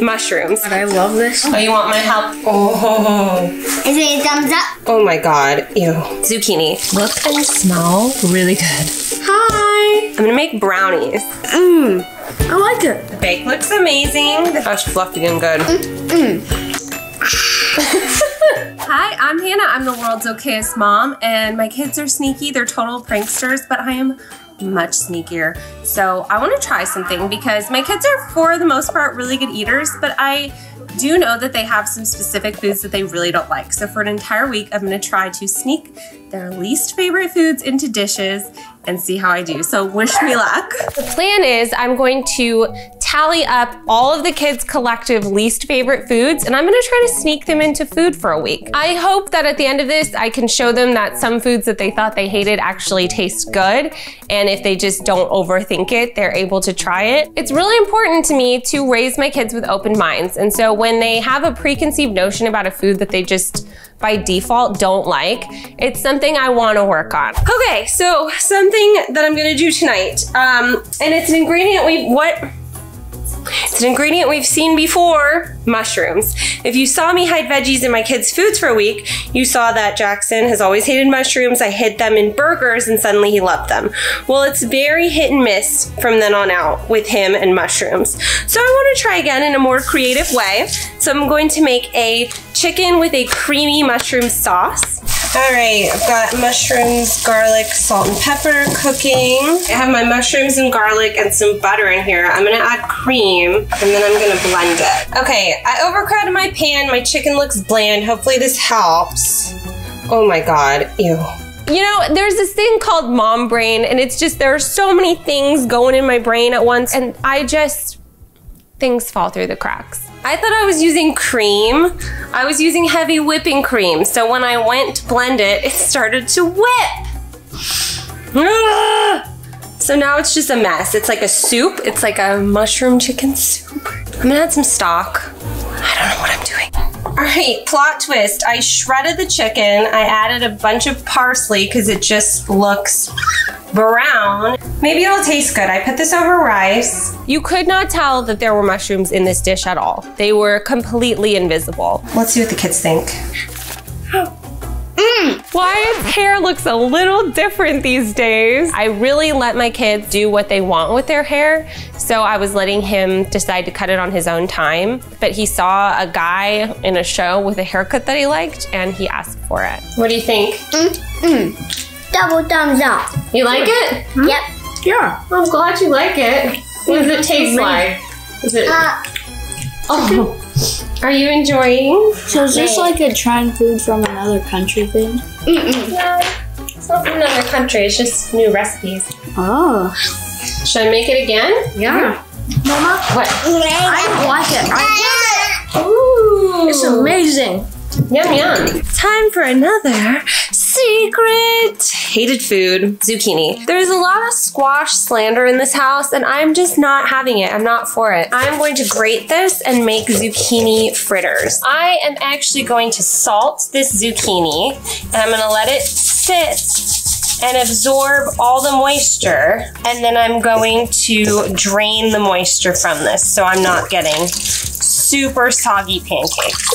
mushrooms. I love this. Oh, you want my help? Oh. Is it a thumbs up? Oh my god. Ew. Zucchini. Look and smell really good. Hi. I'm gonna make brownies. Mmm. I like it. The bake looks amazing. The fresh fluffy and good. Hi, I'm Hannah. I'm the world's okayest mom, and my kids are sneaky. They're total pranksters, but I am much sneakier. So I want to try something because my kids are, for the most part, really good eaters, but I do know that they have some specific foods that they really don't like. So for an entire week, I'm going to try to sneak their least favorite foods into dishes and see how I do. So wish me luck. The plan is I'm going to tally up all of the kids' collective least favorite foods and I'm gonna try to sneak them into food for a week. I hope that at the end of this, I can show them that some foods that they thought they hated actually taste good. And if they just don't overthink it, they're able to try it. It's really important to me to raise my kids with open minds. And so when they have a preconceived notion about a food that they just by default don't like, it's something I wanna work on. Okay, so something that I'm gonna do tonight, um, and it's an ingredient we, what? It's an ingredient we've seen before, mushrooms. If you saw me hide veggies in my kids' foods for a week, you saw that Jackson has always hated mushrooms. I hid them in burgers and suddenly he loved them. Well, it's very hit and miss from then on out with him and mushrooms. So I want to try again in a more creative way. So I'm going to make a chicken with a creamy mushroom sauce. All right, I've got mushrooms, garlic, salt, and pepper cooking. I have my mushrooms and garlic and some butter in here. I'm gonna add cream and then I'm gonna blend it. Okay, I overcrowded my pan. My chicken looks bland. Hopefully this helps. Oh my God, ew. You know, there's this thing called mom brain, and it's just there are so many things going in my brain at once, and I just, things fall through the cracks. I thought I was using cream. I was using heavy whipping cream. So when I went to blend it, it started to whip. Ah! So now it's just a mess. It's like a soup. It's like a mushroom chicken soup. I'm gonna add some stock. I don't know what I'm doing. All right, plot twist. I shredded the chicken. I added a bunch of parsley because it just looks brown. Maybe it'll taste good. I put this over rice. You could not tell that there were mushrooms in this dish at all. They were completely invisible. Let's see what the kids think. Mm. Wyatt's hair looks a little different these days. I really let my kids do what they want with their hair. So I was letting him decide to cut it on his own time. But he saw a guy in a show with a haircut that he liked and he asked for it. What do you think? Mm, mm. Double thumbs up. You like it? Hmm? Yep. Yeah. I'm glad you like it. What does it taste like? Is it? Uh, oh. Are you enjoying? So is this like a trying food from another country thing? mm-mm. No, it's not from another country. It's just new recipes. Oh. Should I make it again? Yeah. Mama. What? I like it. I, Ooh, it's amazing. Yum yum. Time for another secret hated food zucchini. There's a lot of squash slander in this house, and I'm just not having it. I'm not for it. I'm going to grate this and make zucchini fritters. I am actually going to salt this zucchini, and I'm gonna let it sit and absorb all the moisture. And then I'm going to drain the moisture from this so I'm not getting super soggy pancakes.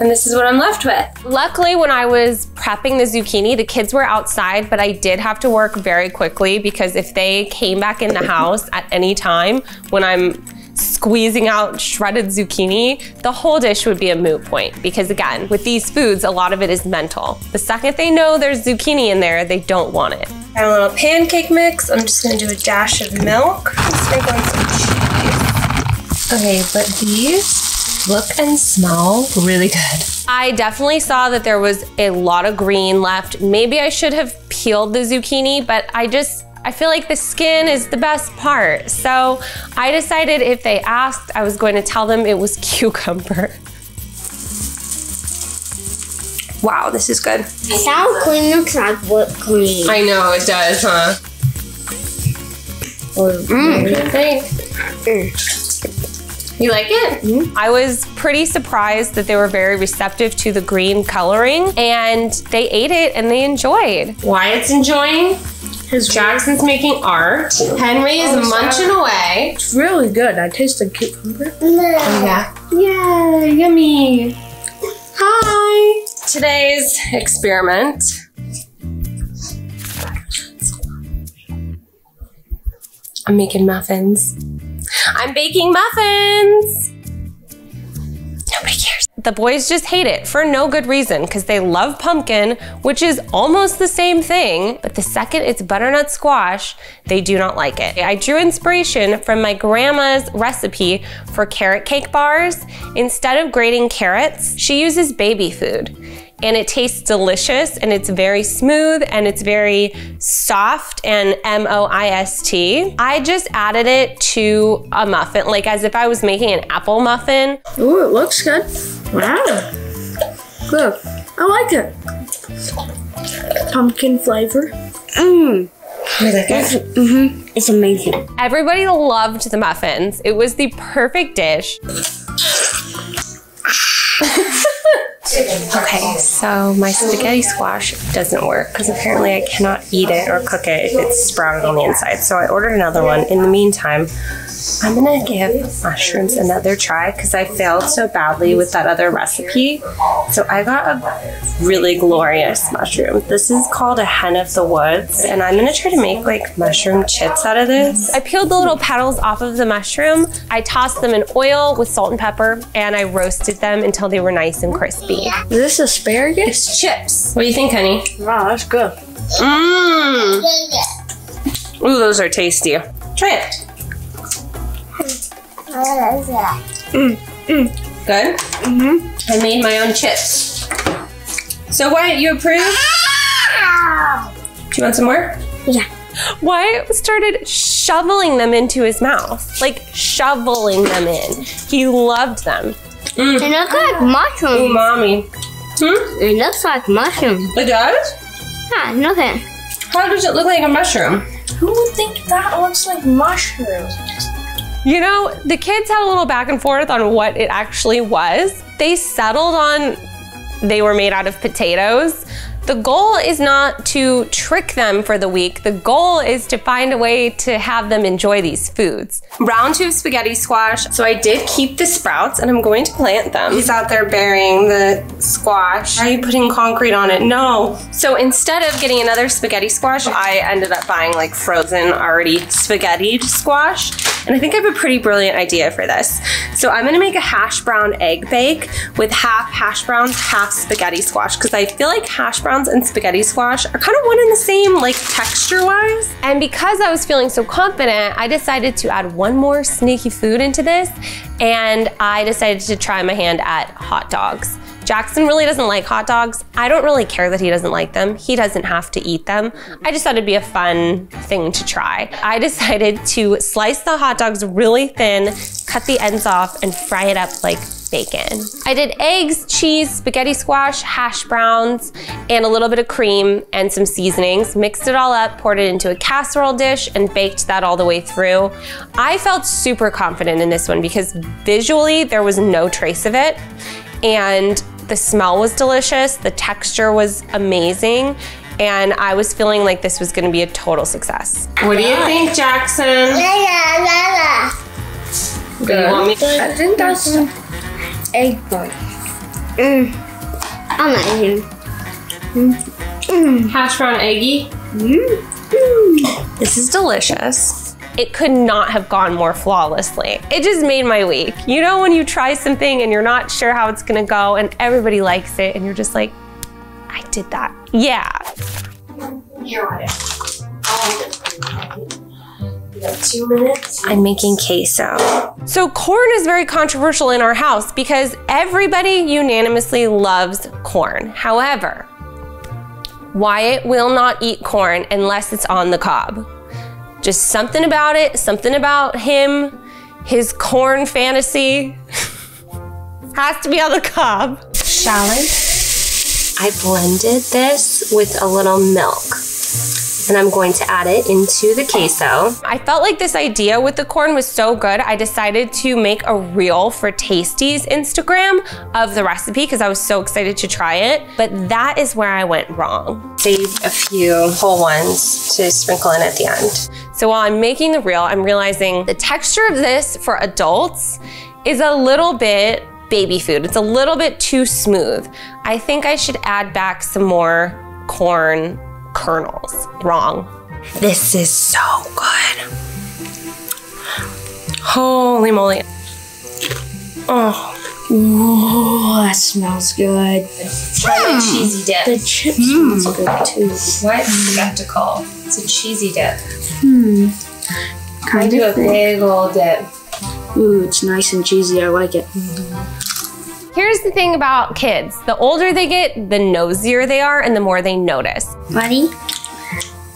And this is what I'm left with. Luckily, when I was prepping the zucchini, the kids were outside, but I did have to work very quickly because if they came back in the house at any time when I'm squeezing out shredded zucchini, the whole dish would be a moot point. Because again, with these foods, a lot of it is mental. The second they know there's zucchini in there, they don't want it. I Got a little pancake mix. I'm just gonna do a dash of milk. Sprinkle in some cheese. Okay, but these look and smell really good. I definitely saw that there was a lot of green left. Maybe I should have peeled the zucchini, but I just, I feel like the skin is the best part. So I decided if they asked, I was going to tell them it was cucumber. Wow, this is good. Sour cream looks like whipped cream. I know, it does, huh? Mm. What do you think? You like it? I was pretty surprised that they were very receptive to the green coloring and they ate it and they enjoyed. Wyatt's enjoying? His Jackson's making art. Henry is oh, munching away. It's really good. I taste tasted cucumber. Yeah. Yeah, yummy. Hi. Today's experiment. I'm making muffins. I'm baking muffins. Nobody cares. The boys just hate it for no good reason because they love pumpkin, which is almost the same thing. But the second it's butternut squash, they do not like it. I drew inspiration from my grandma's recipe for carrot cake bars. Instead of grating carrots, she uses baby food and it tastes delicious and it's very smooth and it's very soft and M-O-I-S-T. I just added it to a muffin, like as if I was making an apple muffin. Ooh, it looks good. Wow. Good. I like it. Pumpkin flavor. Mmm. Mm-hmm. Mm-hmm. It's amazing. Everybody loved the muffins. It was the perfect dish. Okay, so my spaghetti squash doesn't work because apparently I cannot eat it or cook it if it's sprouted on the inside. So I ordered another one. In the meantime, I'm gonna give mushrooms another try because I failed so badly with that other recipe. So I got a really glorious mushroom. This is called a hen of the woods, and I'm gonna try to make like mushroom chips out of this. I peeled the little petals off of the mushroom. I tossed them in oil with salt and pepper, and I roasted them until they were nice and crispy. Is this asparagus? It's chips. What do you think, honey? Wow, that's good. Mmm. Ooh, those are tasty. Try it. Good? Mm-hmm. I made my own chips. So Wyatt, you approve? Do you want some more? Yeah. Wyatt started shoveling them into his mouth. Like shoveling them in. He loved them. It looks like mushrooms. Umami. Hmm? It looks like mushrooms. It does? Yeah, nothing. How does it look like a mushroom? Who would think that looks like mushrooms? You know, the kids had a little back and forth on what it actually was. They settled on they were made out of potatoes. The goal is not to trick them for the week. The goal is to find a way to have them enjoy these foods. Round two of spaghetti squash. So I did keep the sprouts and I'm going to plant them. He's out there burying the squash. Are you putting concrete on it? No. So instead of getting another spaghetti squash, I ended up buying like frozen already spaghetti squash. And I think I have a pretty brilliant idea for this. So I'm gonna make a hash brown egg bake with half hash browns, half spaghetti squash, because I feel like hash browns and spaghetti squash are kind of one and the same, like texture wise. And because I was feeling so confident, I decided to add one more sneaky food into this, and I decided to try my hand at hot dogs. Jackson really doesn't like hot dogs. I don't really care that he doesn't like them. He doesn't have to eat them. I just thought it'd be a fun thing to try. I decided to slice the hot dogs really thin, cut the ends off, and fry it up like bacon. I did eggs, cheese, spaghetti squash, hash browns, and a little bit of cream and some seasonings. Mixed it all up, poured it into a casserole dish, and baked that all the way through. I felt super confident in this one because visually there was no trace of it. And the smell was delicious, the texture was amazing, and I was feeling like this was gonna be a total success. What do you think, Jackson? Do you want me I think that's egg white. Amazing. hash brown eggy? Mm. This is delicious. It could not have gone more flawlessly. It just made my week. You know when you try something and you're not sure how it's gonna go and everybody likes it and you're just like, I did that. Yeah. Two minutes. I'm making queso. So corn is very controversial in our house because everybody unanimously loves corn. However, Wyatt will not eat corn unless it's on the cob. Just something about it, something about him, his corn fantasy has to be on the cob. Shallot. I blended this with a little milk. And I'm going to add it into the queso. I felt like this idea with the corn was so good, I decided to make a reel for Tasty's Instagram of the recipe because I was so excited to try it. But that is where I went wrong. Save a few whole ones to sprinkle in at the end. So while I'm making the reel, I'm realizing the texture of this for adults is a little bit baby food. It's a little bit too smooth. I think I should add back some more corn kernels. Wrong. This is so good. Holy moly. Oh, that smells good. try the hmm. cheesy dip. The chip hmm. smells good too. What skeptical? It's a cheesy dip. Hmm. Kind Do a big old dip. Ooh, it's nice and cheesy. I like it. Mm-hmm. Here's the thing about kids. The older they get, the nosier they are and the more they notice. Buddy?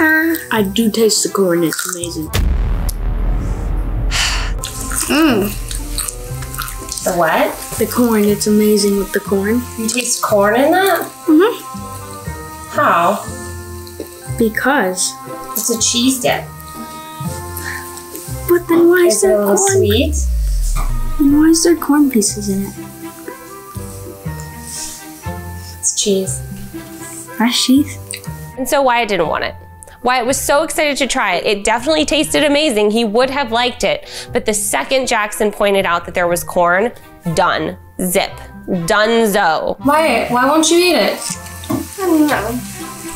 Uh, I do taste the corn. It's amazing. Mmm. The what? The corn. It's amazing with the corn. You taste corn in that? Mm Mhm. How? Because. It's a cheese dip. But then why is, Is it a there little corn? sweet? Then why is there corn pieces in it? Cheese. Fresh cheese. And so Wyatt didn't want it. Wyatt was so excited to try it. It definitely tasted amazing. He would have liked it. But the second Jackson pointed out that there was corn, done. Zip. Dunzo. Wyatt, why won't you eat it? no.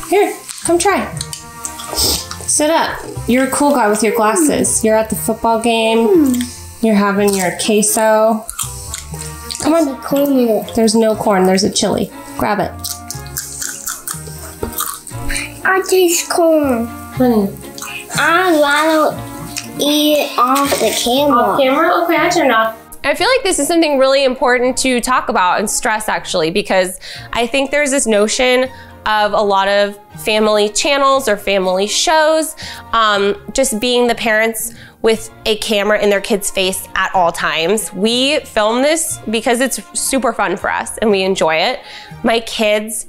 Here, come try. Sit up. You're a cool guy with your glasses. You're at the football game. Hmm. You're having your queso. Come on. Corn in it. There's no corn. There's a chili. Grab it. I taste corn. Honey. I'd rather eat it off the camera. camera? Okay, I turned off. I feel like this is something really important to talk about and stress actually, because I think there's this notion of a lot of family channels or family shows um, just being the parents with a camera in their kid's face at all times. We film this because it's super fun for us and we enjoy it. My kids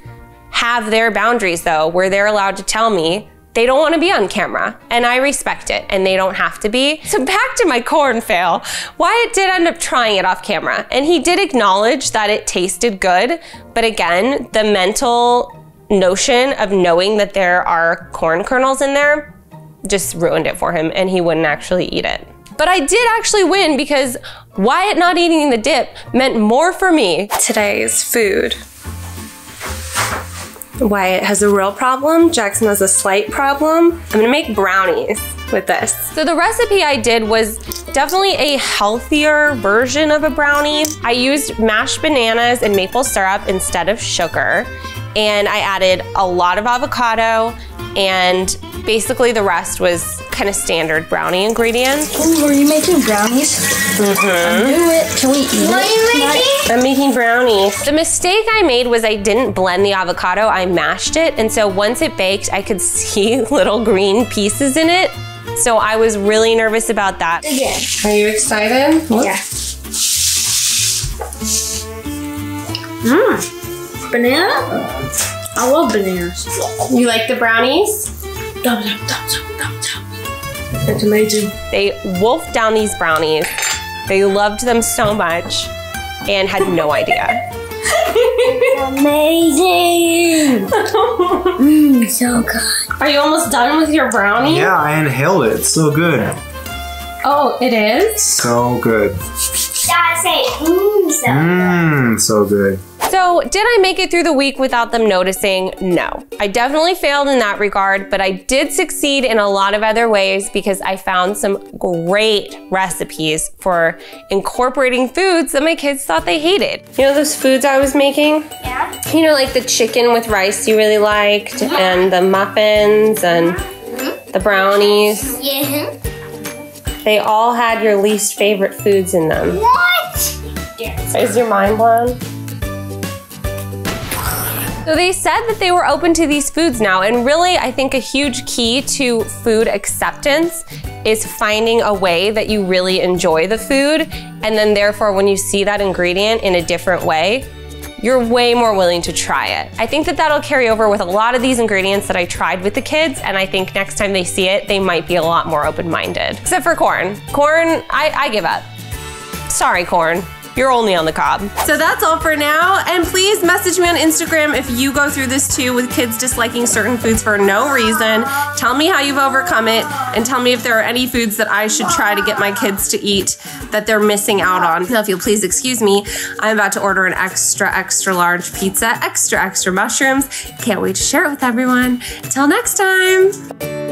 have their boundaries though, where they're allowed to tell me they don't want to be on camera, and I respect it, and they don't have to be. So back to my corn fail. Wyatt did end up trying it off camera, and he did acknowledge that it tasted good, but again, the mental notion of knowing that there are corn kernels in there just ruined it for him, and he wouldn't actually eat it. But I did actually win because Wyatt not eating the dip meant more for me. Today's food. Wyatt has a real problem. Jackson has a slight problem. I'm gonna make brownies with this. So the recipe I did was definitely a healthier version of a brownie. I used mashed bananas and maple syrup instead of sugar. And I added a lot of avocado and basically the rest was kind of standard brownie ingredients. Ooh, are you making brownies? Mm-hmm. Do it. Can we eat What are you it? making? I'm making brownies. The mistake I made was I didn't blend the avocado, I mashed it. And so once it baked, I could see little green pieces in it. So I was really nervous about that. Again. Are you excited? Yeah. Mmm. Banana? I love bananas. You like the brownies? Thumbs up, thumbs up, thumbs up. It's amazing. They wolfed down these brownies. They loved them so much and had no idea. Amazing. Mmm, so good. Are you almost done with your brownie? Yeah, I inhaled it. It's so good. Oh, it is? So good. Gotta say, mmm, so good. Mmm, so good. So, did I make it through the week without them noticing? No. I definitely failed in that regard, but I did succeed in a lot of other ways because I found some great recipes for incorporating foods that my kids thought they hated. You know those foods I was making? Yeah. You know, like the chicken with rice you really liked, and the muffins, and mm-hmm. the brownies. Yeah. They all had your least favorite foods in them. What? Yes. Is your mind blown? So they said that they were open to these foods now, and really, I think a huge key to food acceptance is finding a way that you really enjoy the food, and then therefore, when you see that ingredient in a different way, you're way more willing to try it. I think that that'll carry over with a lot of these ingredients that I tried with the kids, and I think next time they see it, they might be a lot more open-minded. Except for corn. Corn, I, I give up. Sorry, corn. You're only on the cob. So that's all for now. And please message me on Instagram if you go through this too with kids disliking certain foods for no reason. Tell me how you've overcome it and tell me if there are any foods that I should try to get my kids to eat that they're missing out on. Now, if you'll please excuse me, I'm about to order an extra, extra large pizza, extra, extra mushrooms. Can't wait to share it with everyone. Until next time.